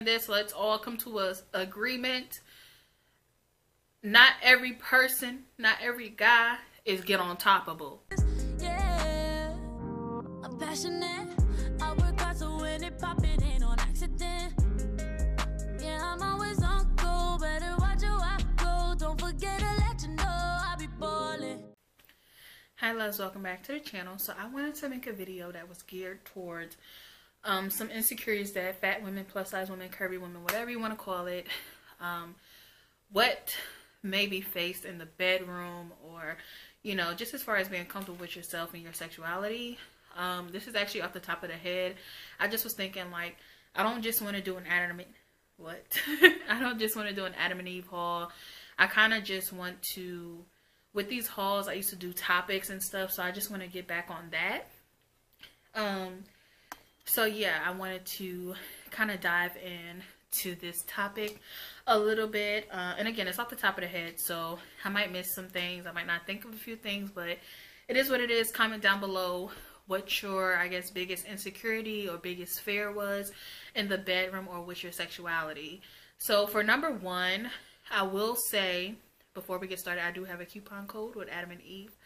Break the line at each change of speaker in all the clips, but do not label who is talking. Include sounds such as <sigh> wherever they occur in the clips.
this let's all come to a agreement not every person not every guy is get on top of boo yeah, I'm passionate. I work hard to win it, pop it ain't on accident. Yeah, I'm always on go. Better watch your I go. Don't forget to let you know I be ballin'. Hi loves, welcome back to the channel. So I wanted to make a video that was geared towards um, some insecurities that fat women, plus size women, curvy women, whatever you want to call it, um, what may be faced in the bedroom or, you know, just as far as being comfortable with yourself and your sexuality. Um, this is actually off the top of the head. I just was thinking like, I don't just want to do an Adam what? <laughs> I don't just want to do an Adam and Eve haul. I kind of just want to, with these hauls, I used to do topics and stuff, so I just want to get back on that. Um, so yeah, I wanted to kind of dive in to this topic a little bit. Uh, and again, it's off the top of the head, so I might miss some things. I might not think of a few things, but it is what it is. Comment down below what your, I guess, biggest insecurity or biggest fear was in the bedroom or with your sexuality. So for number one, I will say, before we get started, I do have a coupon code with Adam and Eve.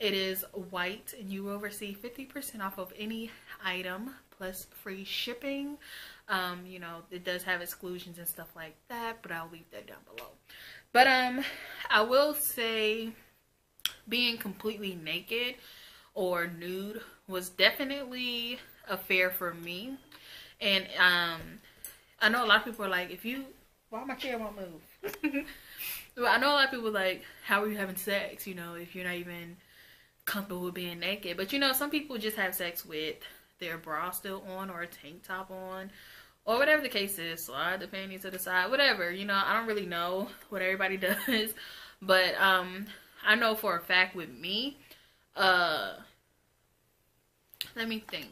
It is white, and you will receive 50% off of any item plus free shipping. Um, you know, it does have exclusions and stuff like that, but I'll leave that down below. But um, I will say being completely naked or nude was definitely a fear for me. And um, I know a lot of people are like, if you, why my chair won't move? <laughs> well, I know a lot of people like, how are you having sex? You know, if you're not even comfortable with being naked. But you know, some people just have sex with their bra still on or a tank top on or whatever the case is slide the panties to the side whatever you know i don't really know <laughs> what everybody <laughs> does but um i know for a fact with me uh let me think.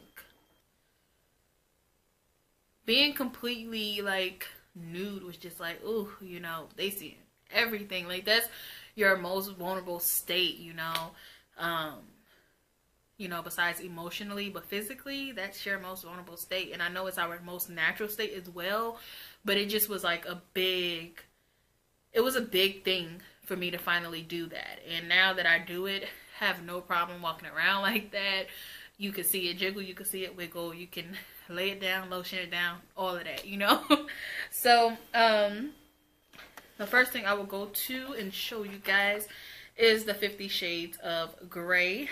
Being completely like nude was just like ooh you know they see everything like that's your most vulnerable state you know um you know, besides emotionally, but physically, that's your most vulnerable state. And I know it's our most natural state as well, but it just was like a big, it was a big thing for me to finally do that. And now that I do it, have no problem walking around <laughs> like that. You can see it jiggle, you can see it wiggle, you can lay it down, lotion it down, all of that, you know? <laughs> so, um, the first thing I will go to and show you guys is the 50 Shades of Grey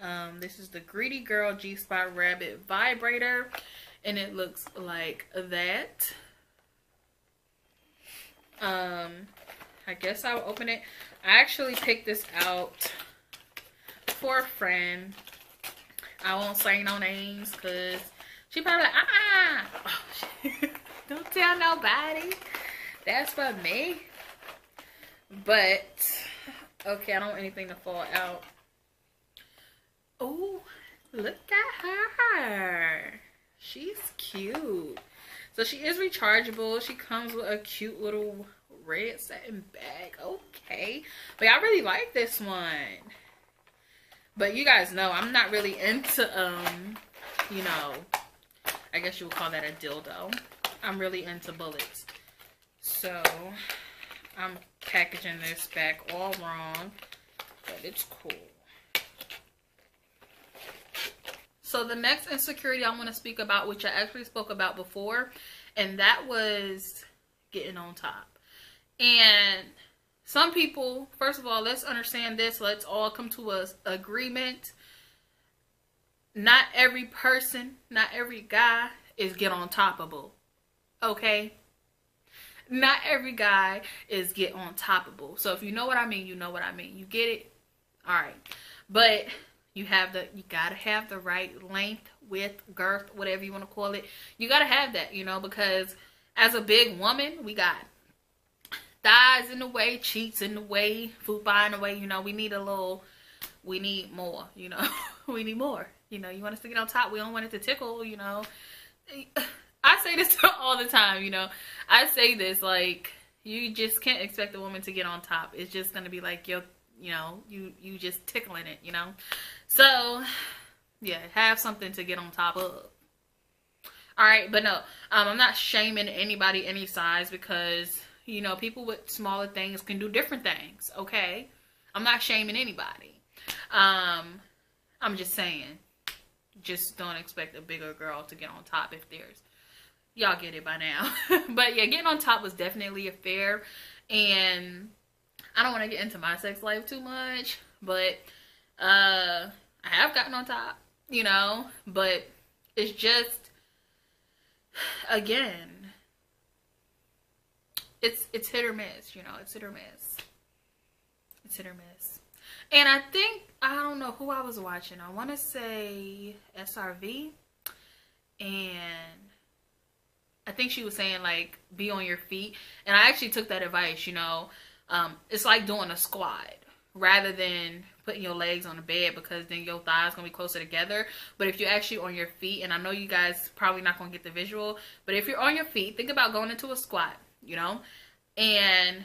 um, this is the Greedy Girl G-Spot Rabbit Vibrator. And it looks like that. Um, I guess I'll open it. I actually picked this out for a friend. I won't say no names because she probably ah, <laughs> don't tell nobody. That's for me. But, okay, I don't want anything to fall out. Look at her. She's cute. So she is rechargeable. She comes with a cute little red satin bag. Okay. But I really like this one. But you guys know I'm not really into, um, you know, I guess you would call that a dildo. I'm really into bullets. So, I'm packaging this back all wrong. But it's cool. So the next insecurity I want to speak about, which I actually spoke about before, and that was getting on top. And some people, first of all, let's understand this. Let's all come to a agreement. Not every person, not every guy is get on topable. Okay? Not every guy is get on topable. So if you know what I mean, you know what I mean. You get it? All right. But you have the you gotta have the right length width girth whatever you want to call it. You gotta have that you know because as a big woman we got thighs in the way cheeks in the way fupa in the way you know we need a little we need more you know <laughs> we need more. You know you want us to get on top we don't want it to tickle you know. I say this <laughs> all the time you know. I say this like you just can't expect a woman to get on top. It's just gonna be like your you know you you just tickling it you know so yeah have something to get on top of All right, but no, um, I'm not shaming anybody any size because you know people with smaller things can do different things. Okay, I'm not shaming anybody. Um, I'm just saying, just don't expect a bigger girl to get on top if there's y'all get it by now. <laughs> but yeah, getting on top was definitely a fair, and I don't want to get into my sex life too much, but uh, I have gotten on top, you know, but it's just again, it's it's hit or miss. You know, it's hit or miss. It's hit or miss. And I think I don't know who I was watching. I want to say SRV, and I think she was saying like be on your feet. And I actually took that advice. You know, um, it's like doing a squat rather than putting your legs on the bed because then your thighs gonna be closer together. But if you're actually on your feet, and I know you guys probably not gonna get the visual, but if you're on your feet, think about going into a squat, you know, and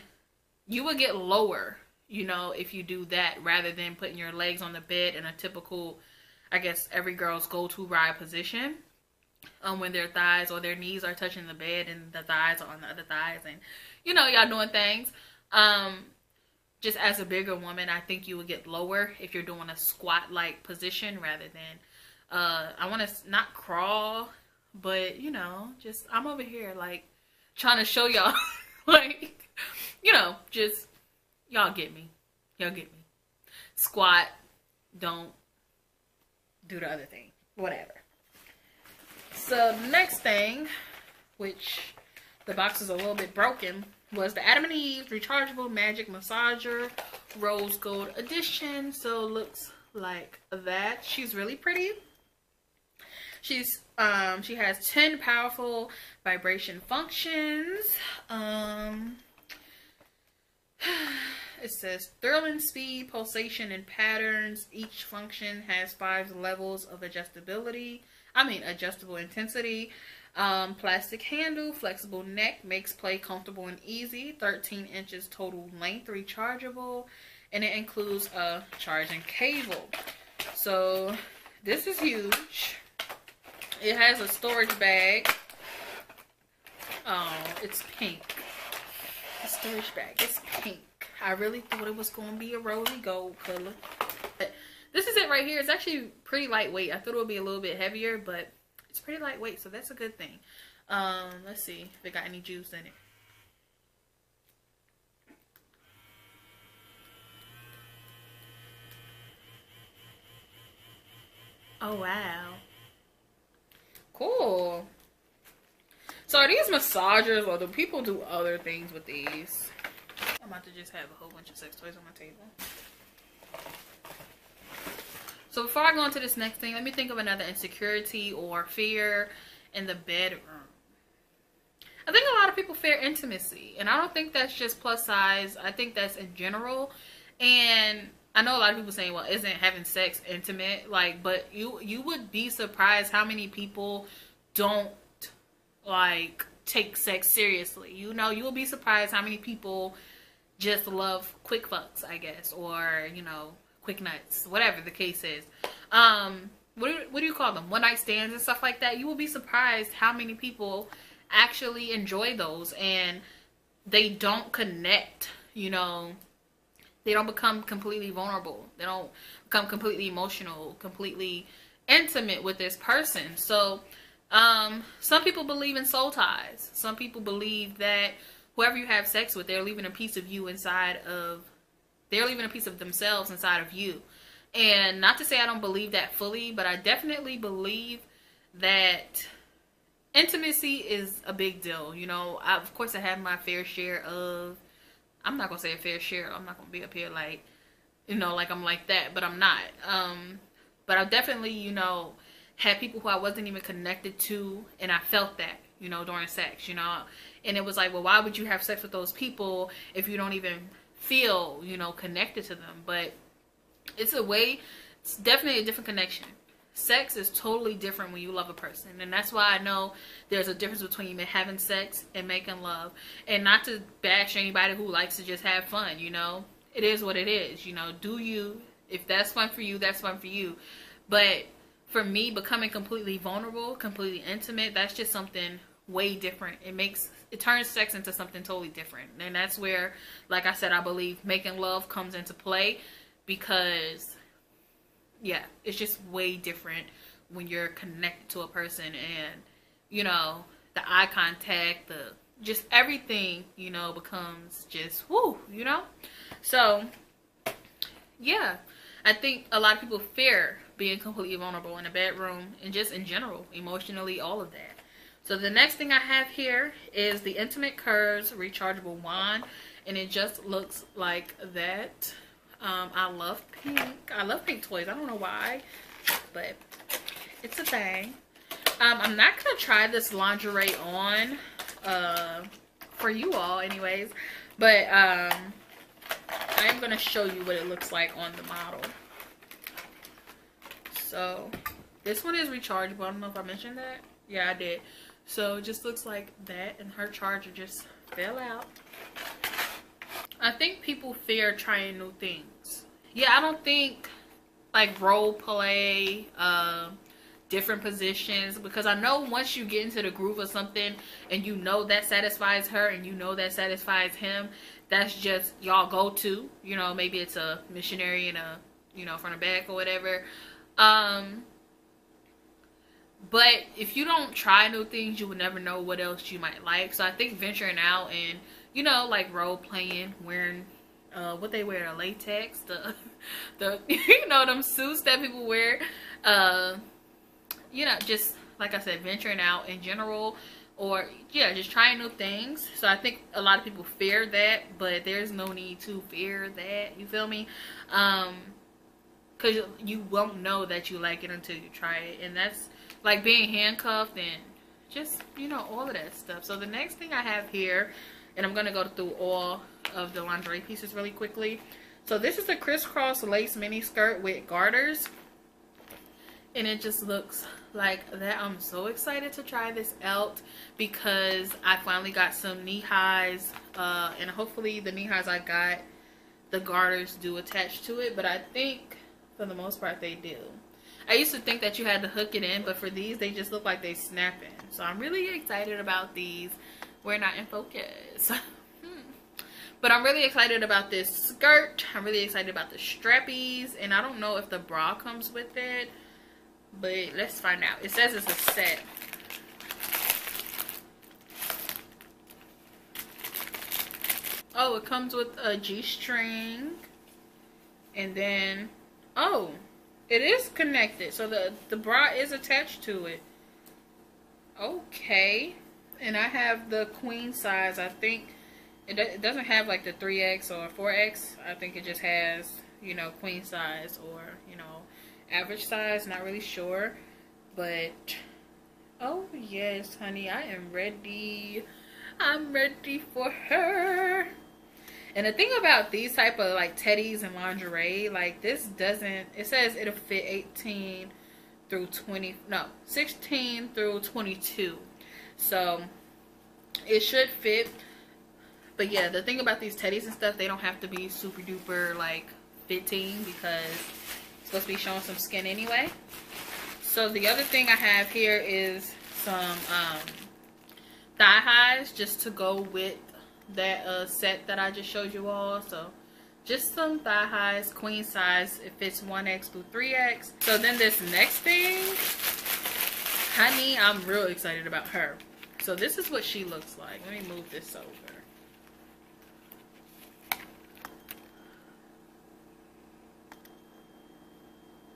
you will get lower, you know, if you do that rather than putting your legs on the bed in a typical, I guess every girl's go-to ride position. Um, when their thighs or their knees are touching the bed and the thighs are on the other thighs and you know y'all doing things um just as a bigger woman, I think you would get lower if you're doing a squat like position rather than uh I want to not crawl, but you know, just I'm over here like trying to show y'all <laughs> like you know, just y'all get me. Y'all get me. Squat, don't do the other thing. Whatever. So next thing, which the box is a little bit broken, was the Adam and Eve Rechargeable Magic Massager Rose Gold Edition. So looks like that. She's really pretty. She's um she has 10 powerful vibration functions. Um <sighs> it says thrilling speed, pulsation, and patterns. Each function has five levels of adjustability. I mean adjustable intensity. Um, plastic handle, flexible neck, makes play comfortable and easy. 13 inches total length, rechargeable, and it includes a charging cable. So this is huge. It has a storage bag. Oh, it's pink. The storage bag is pink. I really thought it was going to be a rosy gold color. But this is it right here. It's actually pretty lightweight. I thought it would be a little bit heavier, but it's pretty lightweight, so that's a good thing. Um, let's see if it got any juice in it. Oh, wow. Cool. So are these massagers or do people do other things with these? I'm about to just have a whole bunch of sex toys on my table. So before I go on to this next thing, let me think of another insecurity or fear in the bedroom. I think a lot of people fear intimacy, and I don't think that's just plus size. I think that's in general. And I know a lot of people saying, "Well, isn't having sex intimate?" Like, but you you would be surprised how many people don't like take sex seriously. You know, you will be surprised how many people just love quick fucks, I guess, or you know, quick nuts, whatever the case is. Um, what do, what do you call them? One night stands and stuff like that. You will be surprised how many people actually enjoy those and they don't connect, you know, they don't become completely vulnerable. They don't become completely emotional, completely intimate with this person. So, um, some people believe in soul ties. Some people believe that whoever you have sex with, they're leaving a piece of you inside of they're leaving a piece of themselves inside of you. And not to say I don't believe that fully, but I definitely believe that intimacy is a big deal. You know, I, of course, I have my fair share of. I'm not gonna say a fair share. I'm not gonna be up here like, you know, like I'm like that, but I'm not. Um, but I've definitely, you know, had people who I wasn't even connected to, and I felt that, you know, during sex, you know, and it was like, well, why would you have sex with those people if you don't even feel, you know, connected to them. But it's a way, it's definitely a different connection. Sex is totally different when you love a person. And that's why I know there's a difference between having sex and making love. And not to bash anybody who likes to just have fun, you know. It is what it is, you know. Do you, if that's fun for you, that's fun for you. But for me becoming completely vulnerable completely intimate that's just something way different it makes it turns sex into something totally different. And that's where like i said i believe making love comes into play because yeah it's just way different when you're connected to a person and you know the eye contact the just everything you know becomes just whoo you know? So yeah i think a lot of people fear being completely vulnerable in a bedroom and just in general emotionally all of that so the next thing i have here is the intimate curves rechargeable wand and it just looks like that um, i love pink i love pink toys i don't know why but it's a thing um, i'm not gonna try this lingerie on uh, for you all anyways. But um, I'm going to show you what it looks like on the model. So this one is rechargeable. I don't know if I mentioned that. Yeah, I did. So it just looks like that and her charger just fell out. I think people fear trying new things. Yeah, I don't think like role play, uh, different positions because I know once you get into the groove of something and you know that satisfies her and you know that satisfies him, that's just y'all go to. You know, maybe it's a missionary and a you know front of back or whatever. Um, but if you don't try new things, you will never know what else you might like. So I think venturing out and you know like role playing, wearing uh, what they wear, a latex, the <laughs> the <laughs> you know them suits that people wear. Uh, you know, just like I said, venturing out in general or yeah, just trying new things. So I think a lot of people fear that, but there's no need to fear that. You feel me? Um, cause you won't know that you like it until you try it, and that's like being handcuffed and just you know all of that stuff. So the next thing I have here, and I'm gonna go through all of the lingerie pieces really quickly. So this is a crisscross lace mini skirt with garters, and it just looks like that i'm so excited to try this out because i finally got some knee highs uh, and hopefully the knee highs i got the garters do attach to it but i think for the most part they do i used to think that you had to hook it in but for these they just look like they snap in so i'm really excited about these we're not in focus <laughs> hmm. but i'm really excited about this skirt i'm really excited about the strappies and i don't know if the bra comes with it but let's find out. It says it's a set. Oh, it comes with a G-string. And then, oh, it is connected. So the, the bra is attached to it. Okay. And I have the queen size. I think it, it doesn't have like the 3X or 4X. I think it just has, you know, queen size or, you know, average size, not really sure. But, oh yes, honey, I am ready. I'm ready for her. And the thing about these type of like teddies and lingerie, like this doesn't, it says it'll fit 18 through 20, no, 16 through 22. So it should fit. But yeah, the thing about these teddies and stuff, they don't have to be super duper like fitting because it's supposed to be showing some skin anyway. So the other thing I have here is some um, thigh highs just to go with that uh, set that I just showed you all. So just some thigh highs, queen size. It fits 1X through 3X. So then this next thing, honey, I'm real excited about her. So this is what she looks like. Let me move this over.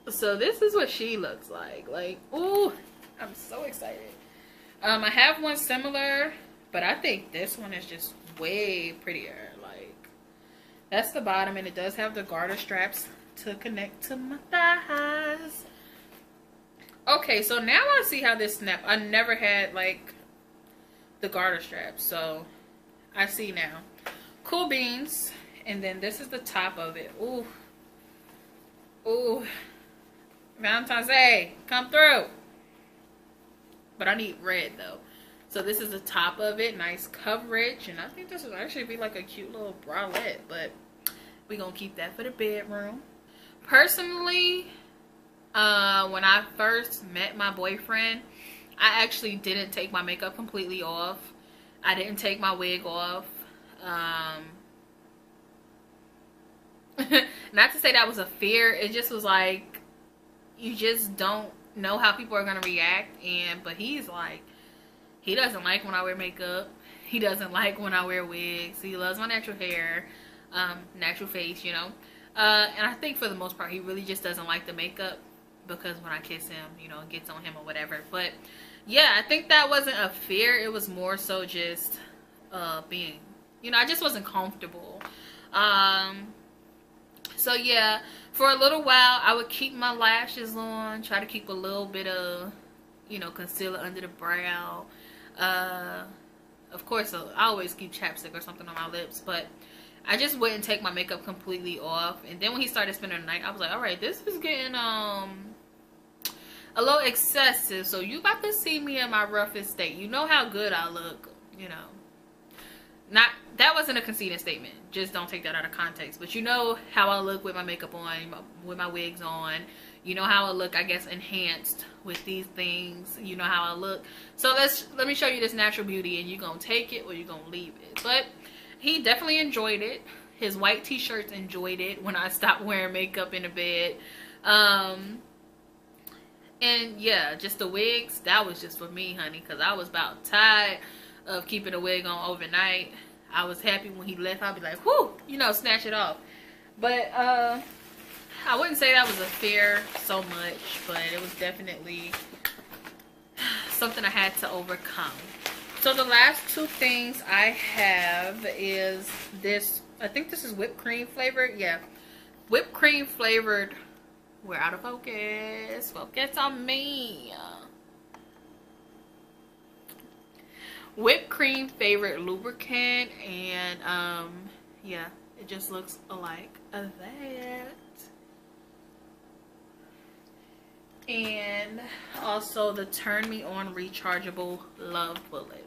So this is what she looks like. Like, ooh, I'm so excited. Um, I have one similar, but I think this one is just way prettier. Like, that's the bottom, and it does have the garter straps to connect to my thighs. Okay, so now I see how this snap. I never had, like, the garter straps, so I see now. Cool beans, and then this is the top of it. Ooh. Ooh. Valentine's Day, come through. But I need red though. So this is the top of it, nice coverage. And I think this would actually be like a cute little bralette, but we're gonna keep that for the bedroom. Personally, Uh, when I first met my boyfriend, I actually didn't take my makeup completely off. I didn't take my wig off. Um, <laughs> not to say that was a fear. It just was like, you just don't know how people are going to react. And, but he's like, he doesn't like when I wear makeup. He doesn't like when I wear wigs. He loves my natural hair, um, natural face, you know. Uh, and I think for the most part, he really just doesn't like the makeup because when I kiss him, you know, it gets on him or whatever. But yeah, I think that wasn't a fear. It was more so just uh, being, you know, I just wasn't comfortable. Um, so yeah, for a little while, I would keep my lashes on, try to keep a little bit of, you know, concealer under the brow. Uh, of course, uh, I always keep chapstick or something on my lips, but I just wouldn't take my makeup completely off. And then when he started spending the night, I was like, all right, this is getting um a little excessive. So you about to see me in my roughest state. You know how good I look, you know. Not that wasn't a conceited statement. Just don't take that out of context. But you know how I look with my makeup on, with my wigs on. You know how I look, I guess, enhanced with these things. You know how I look. So let's let me show you this natural beauty, and you're gonna take it or you're gonna leave it. But he definitely enjoyed it. His white t-shirts enjoyed it when I stopped wearing makeup in the bed. Um, and yeah, just the wigs, that was just for me, honey, because I was about tired of keeping a wig on overnight. I was happy when he left. I'd be like, whoo, you know, snatch it off. But uh, I wouldn't say that was a fear so much, but it was definitely something I had to overcome. So the last two things I have is this, I think this is whipped cream flavored. Yeah, whipped cream flavored. We're out of focus. Focus on me. Whipped cream favorite lubricant. And um, yeah, it just looks like that. And also the Turn Me On Rechargeable Love Bullet.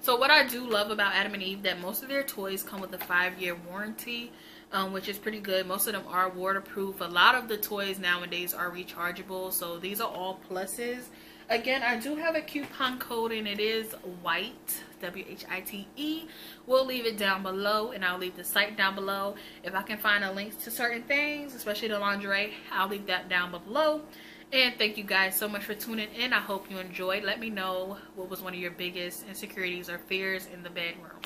So what I do love about Adam and Eve that most of their toys come with a five-year warranty, um, which is pretty good. Most of them are waterproof. A lot of the toys nowadays are rechargeable, so these are all pluses. Again, I do have a coupon code and it is WHITE, W-H-I-T-E. We'll leave it down below and I'll leave the site down below. If I can find a link to certain things, especially the lingerie, I'll leave that down below. And thank you guys so much for tuning in. I hope you enjoyed. Let me know what was one of your biggest insecurities or fears in the bedroom.